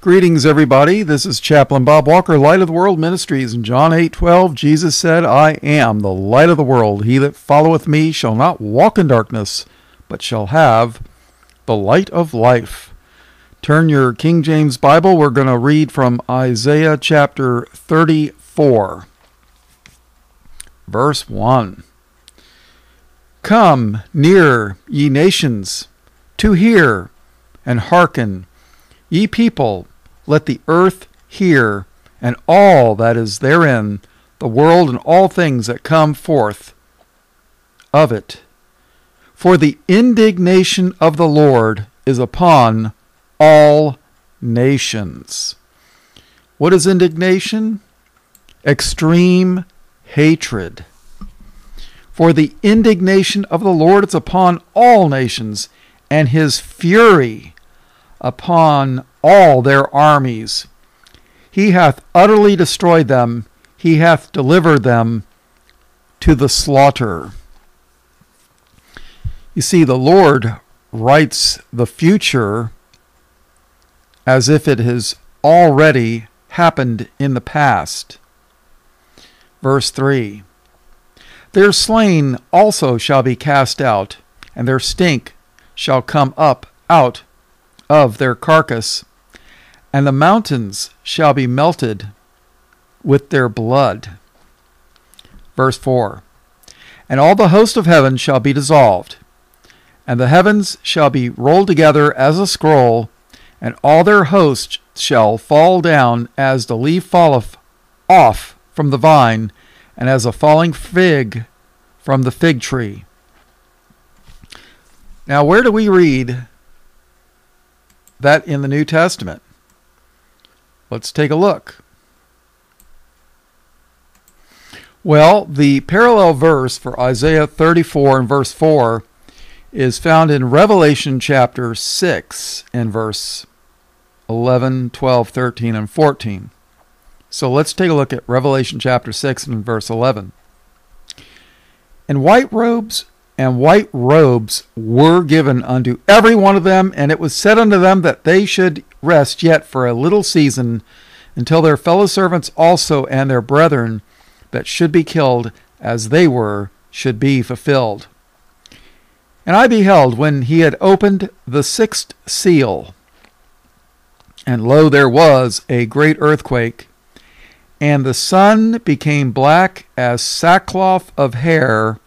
Greetings, everybody. This is Chaplain Bob Walker, Light of the World Ministries. In John 8 12, Jesus said, I am the light of the world. He that followeth me shall not walk in darkness, but shall have the light of life. Turn your King James Bible. We're going to read from Isaiah chapter 34, verse 1. Come near, ye nations, to hear and hearken Ye people, let the earth hear, and all that is therein, the world and all things that come forth of it. For the indignation of the Lord is upon all nations. What is indignation? Extreme hatred. For the indignation of the Lord is upon all nations, and his fury upon all their armies. He hath utterly destroyed them, he hath delivered them to the slaughter. You see, the Lord writes the future as if it has already happened in the past. Verse 3 Their slain also shall be cast out, and their stink shall come up out of their carcass, and the mountains shall be melted with their blood. Verse 4 And all the host of heaven shall be dissolved, and the heavens shall be rolled together as a scroll, and all their host shall fall down as the leaf falleth off from the vine, and as a falling fig from the fig tree. Now, where do we read that in the New Testament? Let's take a look. Well, the parallel verse for Isaiah 34 and verse 4 is found in Revelation chapter 6 and verse 11, 12, 13, and 14. So let's take a look at Revelation chapter 6 and verse 11. And white robes and white robes were given unto every one of them, and it was said unto them that they should rest yet for a little season until their fellow servants also and their brethren that should be killed as they were should be fulfilled. And I beheld when he had opened the sixth seal, and lo, there was a great earthquake, and the sun became black as sackcloth of hair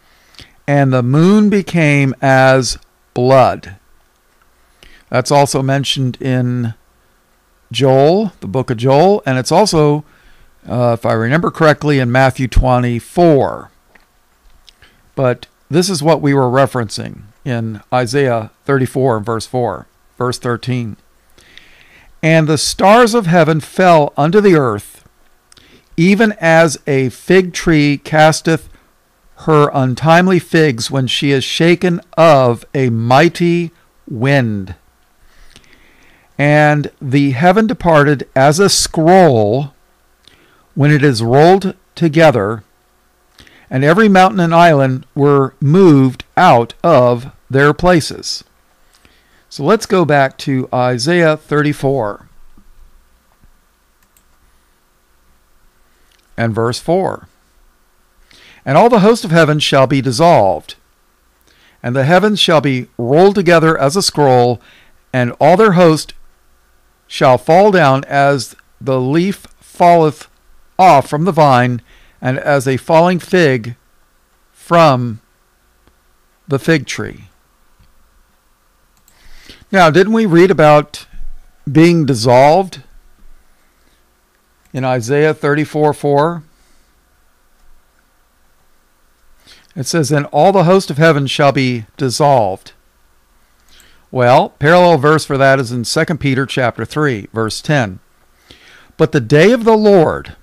and the moon became as blood. That's also mentioned in Joel, the book of Joel, and it's also, uh, if I remember correctly, in Matthew 24. But this is what we were referencing in Isaiah 34 and verse 4, verse 13. And the stars of heaven fell unto the earth, even as a fig tree casteth her untimely figs when she is shaken of a mighty wind. And the heaven departed as a scroll when it is rolled together, and every mountain and island were moved out of their places. So let's go back to Isaiah 34 and verse 4. And all the host of heaven shall be dissolved, and the heavens shall be rolled together as a scroll, and all their host shall fall down as the leaf falleth off from the vine, and as a falling fig from the fig tree. Now, didn't we read about being dissolved in Isaiah 34 4? It says, Then all the host of heaven shall be dissolved. Well, parallel verse for that is in 2 Peter chapter 3, verse 10. But the day of the Lord,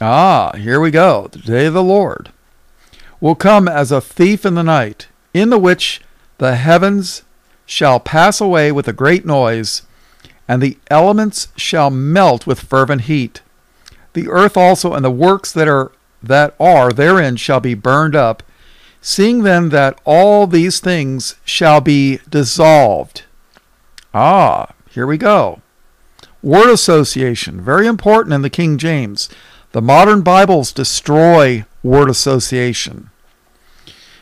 ah, here we go, the day of the Lord, will come as a thief in the night, in the which the heavens shall pass away with a great noise, and the elements shall melt with fervent heat. The earth also and the works that are that are therein shall be burned up. Seeing then that all these things shall be dissolved. Ah, here we go. Word association, very important in the King James. The modern Bibles destroy word association.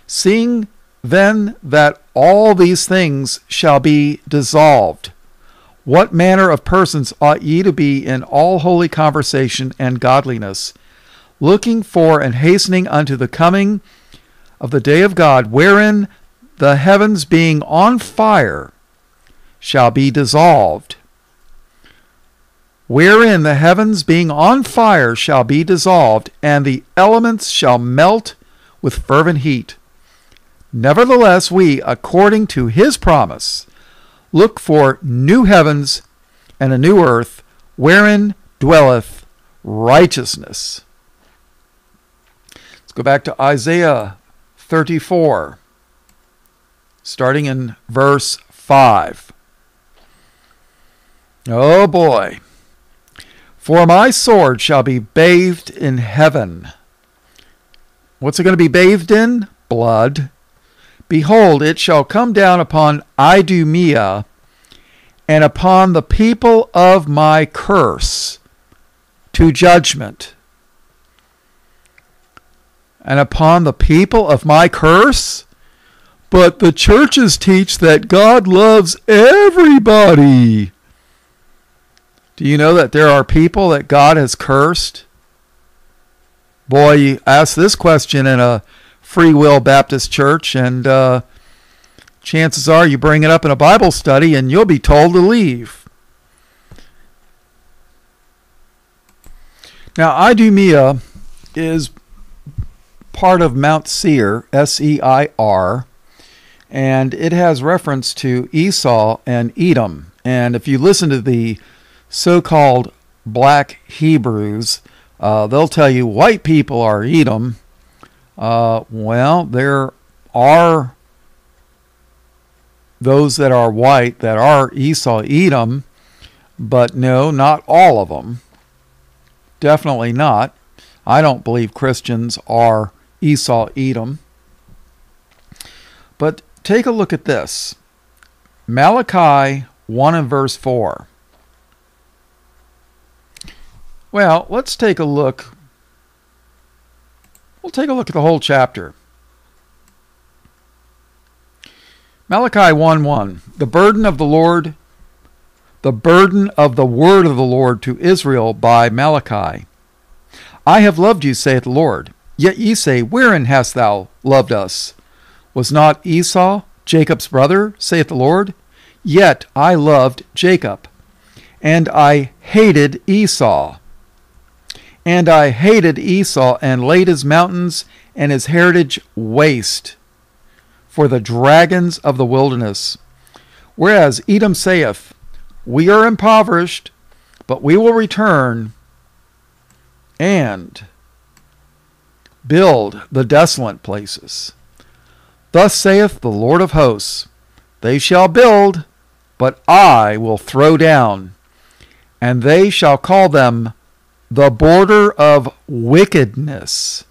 Seeing then that all these things shall be dissolved, what manner of persons ought ye to be in all holy conversation and godliness, looking for and hastening unto the coming of the day of God, wherein the heavens being on fire shall be dissolved, wherein the heavens being on fire shall be dissolved, and the elements shall melt with fervent heat. Nevertheless, we, according to his promise, look for new heavens and a new earth wherein dwelleth righteousness. Go back to Isaiah 34, starting in verse 5. Oh boy. For my sword shall be bathed in heaven. What's it going to be bathed in? Blood. Behold, it shall come down upon Idumea and upon the people of my curse to judgment. And upon the people of my curse? But the churches teach that God loves everybody. Do you know that there are people that God has cursed? Boy, you ask this question in a Free Will Baptist Church, and uh, chances are you bring it up in a Bible study and you'll be told to leave. Now, Idumea is part of Mount Seir, S E I R, and it has reference to Esau and Edom. And if you listen to the so called black Hebrews, uh, they'll tell you white people are Edom uh, well, there are those that are white that are Esau Edom, but no, not all of them. Definitely not. I don't believe Christians are Esau Edom. But take a look at this Malachi 1 and verse 4. Well, let's take a look We'll take a look at the whole chapter. Malachi 1 1. The burden of the Lord, the burden of the word of the Lord to Israel by Malachi. I have loved you, saith the Lord. Yet ye say, Wherein hast thou loved us? Was not Esau Jacob's brother, saith the Lord? Yet I loved Jacob, and I hated Esau and I hated Esau and laid his mountains and his heritage waste for the dragons of the wilderness. Whereas Edom saith, We are impoverished, but we will return and build the desolate places. Thus saith the Lord of hosts, They shall build, but I will throw down, and they shall call them the border of wickedness,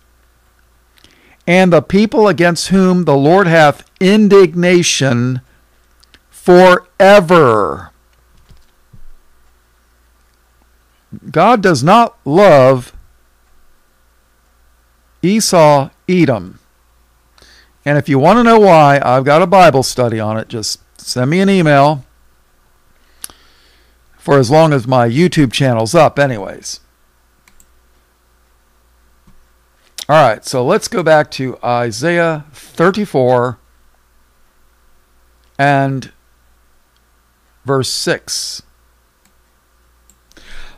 and the people against whom the Lord hath indignation forever. God does not love Esau, Edom. And if you want to know why, I've got a Bible study on it. Just send me an email for as long as my YouTube channel's up, anyways. All right, so let's go back to Isaiah 34 and verse 6.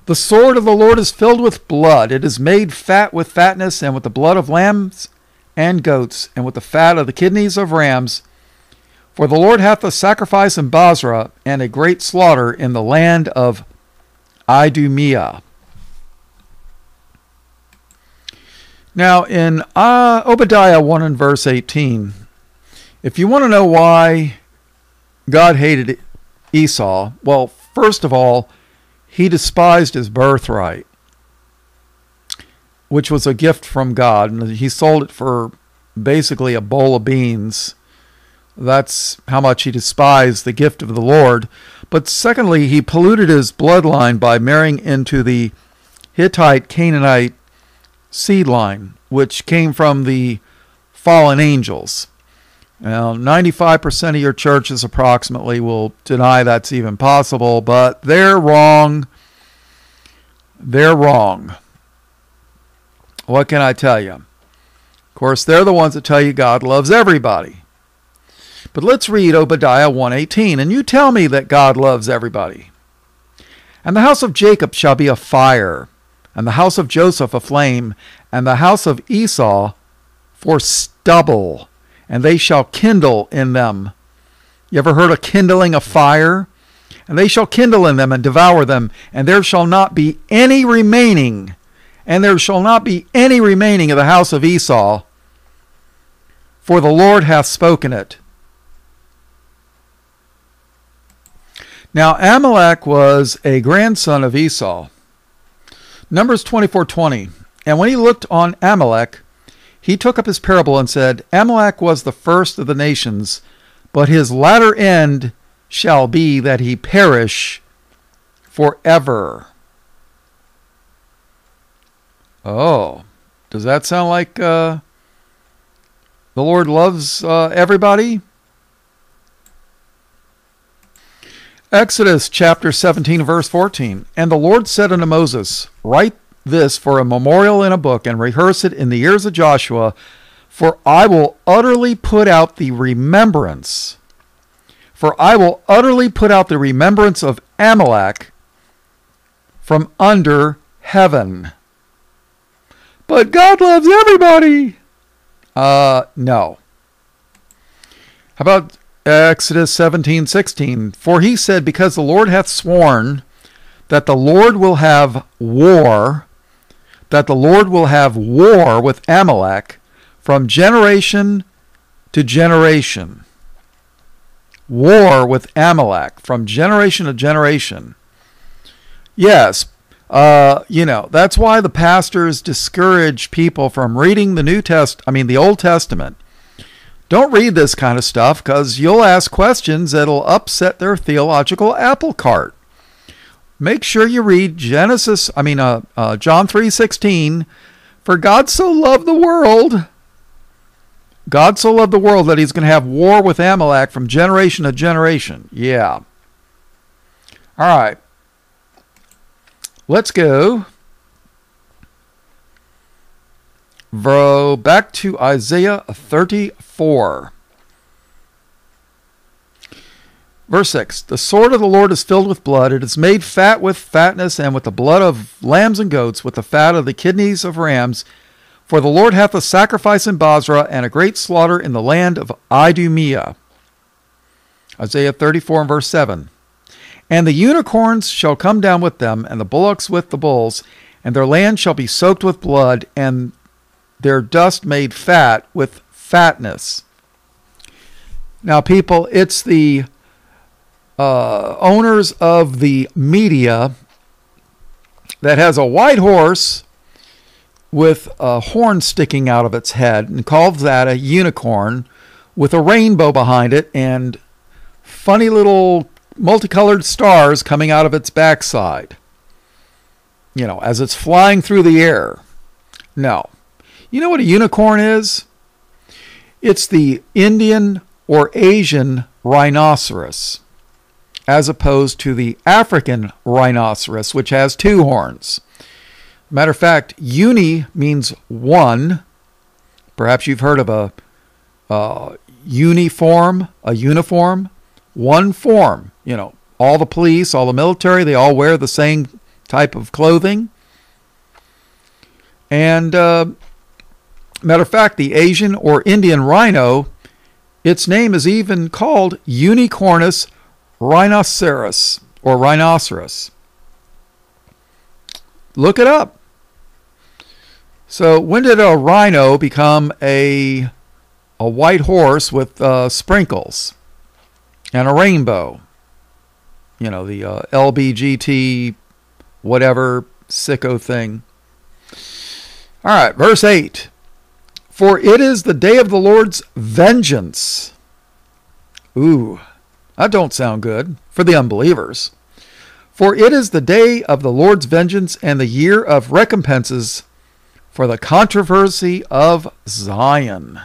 The sword of the Lord is filled with blood. It is made fat with fatness, and with the blood of lambs and goats, and with the fat of the kidneys of rams. For the Lord hath a sacrifice in Bozrah and a great slaughter in the land of Idumea. Now, in uh, Obadiah 1 and verse 18, if you want to know why God hated Esau, well, first of all, he despised his birthright, which was a gift from God, and he sold it for basically a bowl of beans That's how much he despised the gift of the Lord. But secondly, he polluted his bloodline by marrying into the Hittite Canaanite seed line, which came from the fallen angels. Now, 95% of your churches approximately will deny that's even possible, but they're wrong. They're wrong. What can I tell you? Of course, they're the ones that tell you God loves everybody. But let's read Obadiah 118, and you tell me that God loves everybody. And the house of Jacob shall be a fire, and the house of Joseph a flame, and the house of Esau for stubble, and they shall kindle in them. You ever heard of kindling a fire? And they shall kindle in them and devour them, and there shall not be any remaining, and there shall not be any remaining of the house of Esau, for the Lord hath spoken it. Now Amalek was a grandson of Esau. Numbers 24:20. And when he looked on Amalek, he took up his parable and said, Amalek was the first of the nations, but his latter end shall be that he perish forever. Oh, does that sound like uh, the Lord loves uh, everybody? Exodus chapter 17, verse 14. And the Lord said unto Moses, Write this for a memorial in a book, and rehearse it in the ears of Joshua, for I will utterly put out the remembrance. For I will utterly put out the remembrance of Amalek from under heaven. But God loves everybody. Uh, no. How about Exodus 17, 16. For he said, Because the Lord hath sworn that the Lord will have war, that the Lord will have war with Amalek from generation to generation. War with Amalek from generation to generation. Yes, uh, you know, that's why the pastors discourage people from reading the New Test, I mean the Old Testament don't read this kind of stuff because you'll ask questions that'll upset their theological apple cart. Make sure you read Genesis, I mean uh, uh, John 3:16, for God so loved the world God so loved the world that he's going to have war with Amalek from generation to generation. Yeah. All right. Let's go Bro, back to Isaiah 34. Verse 6 The sword of the Lord is filled with blood. It is made fat with fatness, and with the blood of lambs and goats, with the fat of the kidneys of rams. For the Lord hath a sacrifice in Bozrah, and a great slaughter in the land of Idumea. Isaiah 34 and verse 7. And the unicorns shall come down with them, and the bullocks with the bulls, and their land shall be soaked with blood, and their dust made fat with fatness. Now, people, it's the uh, owners of the media that has a white horse with a horn sticking out of its head and calls that a unicorn with a rainbow behind it and funny little multicolored stars coming out of its backside. You know, as it's flying through the air. No. You know what a unicorn is? It's the Indian or Asian rhinoceros, as opposed to the African rhinoceros, which has two horns. Matter of fact, uni means one. Perhaps you've heard of a, a uniform, a uniform, one form. You know, all the police, all the military, they all wear the same type of clothing. And uh, Matter of fact, the Asian or Indian rhino, its name is even called Unicornus rhinoceros or rhinoceros. Look it up. So, when did a rhino become a a white horse with uh, sprinkles and a rainbow? You know, the uh, LBGT whatever sicko thing. All right, verse 8. For it is the day of the Lord's vengeance. Ooh, that don't sound good for the unbelievers. For it is the day of the Lord's vengeance and the year of recompenses for the controversy of Zion.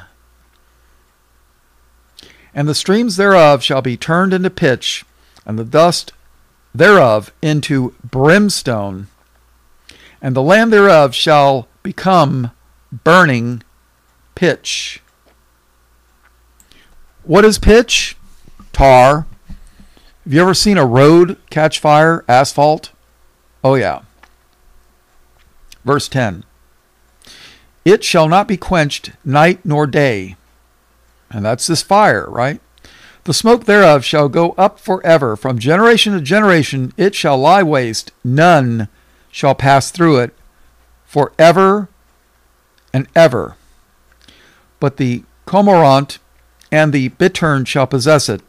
And the streams thereof shall be turned into pitch, and the dust thereof into brimstone, and the land thereof shall become burning pitch. What is pitch? Tar. Have you ever seen a road catch fire? Asphalt? Oh, yeah. Verse 10 It shall not be quenched night nor day. And that's this fire, right? The smoke thereof shall go up forever. From generation to generation it shall lie waste. None shall pass through it forever and ever. But the cormorant and the bittern shall possess it.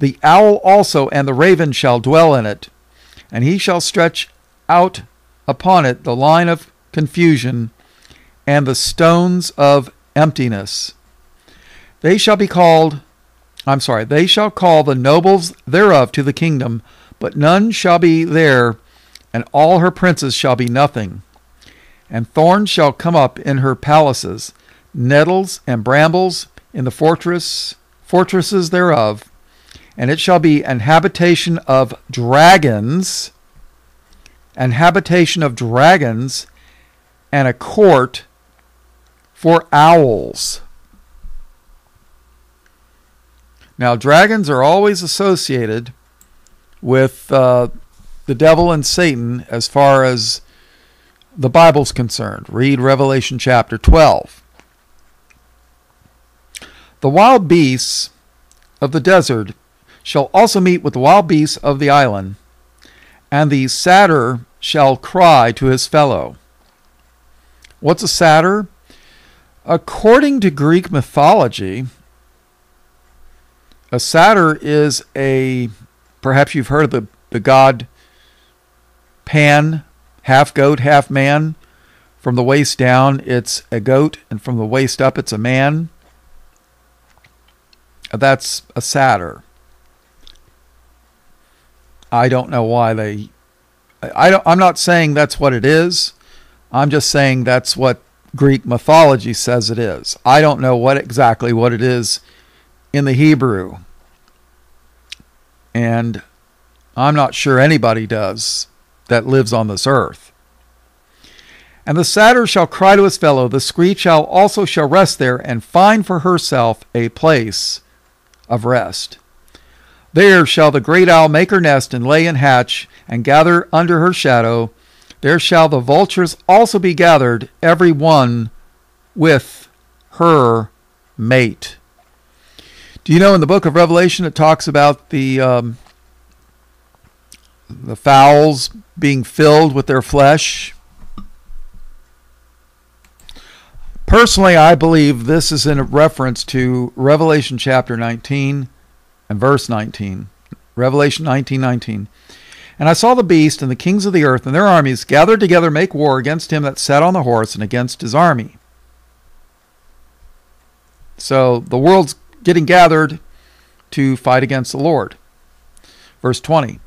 The owl also and the raven shall dwell in it. And he shall stretch out upon it the line of confusion and the stones of emptiness. They shall be called, I'm sorry, they shall call the nobles thereof to the kingdom, but none shall be there, and all her princes shall be nothing. And thorns shall come up in her palaces, nettles and brambles in the fortress fortresses thereof, and it shall be an habitation of dragons, an habitation of dragons, and a court for owls. Now, dragons are always associated with uh, the devil and Satan as far as the Bible's concerned. Read Revelation chapter 12. The wild beasts of the desert shall also meet with the wild beasts of the island, and the satyr shall cry to his fellow. What's a satyr? According to Greek mythology, a satyr is a, perhaps you've heard of the, the god Pan, half goat, half man. From the waist down, it's a goat, and from the waist up, it's a man. That's a satyr. I don't know why they. I don't, I'm not saying that's what it is. I'm just saying that's what Greek mythology says it is. I don't know what exactly what it is in the Hebrew. And I'm not sure anybody does that lives on this earth. And the satyr shall cry to his fellow, the screech owl also shall rest there, and find for herself a place of rest. There shall the great owl make her nest, and lay and hatch, and gather under her shadow. There shall the vultures also be gathered, every one with her mate. Do you know in the book of Revelation it talks about the um, the fowls being filled with their flesh? Personally, I believe this is in reference to Revelation chapter 19 and verse 19. Revelation 19 19. And I saw the beast and the kings of the earth and their armies gathered together make war against him that sat on the horse and against his army. So the world's getting gathered to fight against the Lord. Verse 20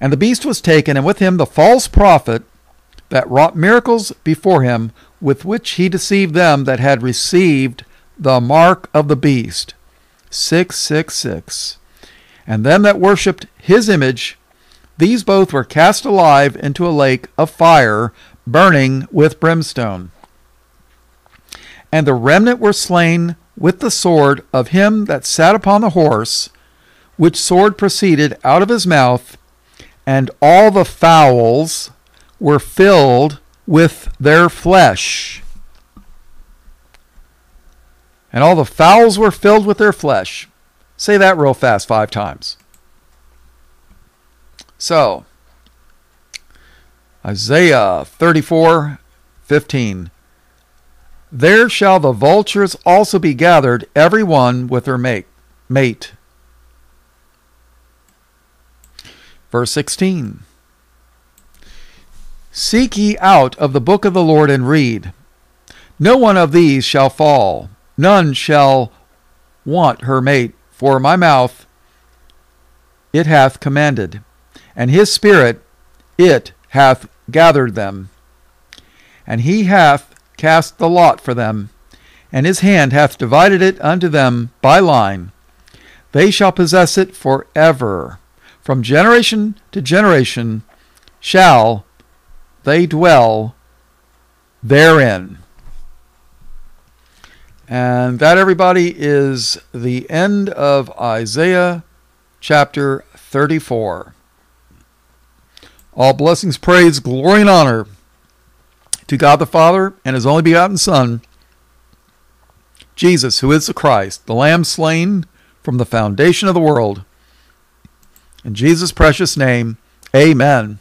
And the beast was taken, and with him the false prophet that wrought miracles before him, with which he deceived them that had received the mark of the beast. 666. And them that worshipped his image, these both were cast alive into a lake of fire, burning with brimstone. And the remnant were slain with the sword of him that sat upon the horse, which sword proceeded out of his mouth, and all the fowls were filled with their flesh. And all the fowls were filled with their flesh. Say that real fast five times. So, Isaiah 34 15. There shall the vultures also be gathered, every one with her mate. mate. Verse 16 Seek ye out of the book of the Lord and read. No one of these shall fall, none shall want her mate, for my mouth it hath commanded, and his Spirit it hath gathered them. And he hath cast the lot for them, and his hand hath divided it unto them by line. They shall possess it for ever. From generation to generation shall they dwell therein. And that, everybody, is the end of Isaiah chapter 34. All blessings, praise, glory, and honor to God the Father and His only begotten Son, Jesus, who is the Christ, the Lamb slain from the foundation of the world. In Jesus' precious name, amen.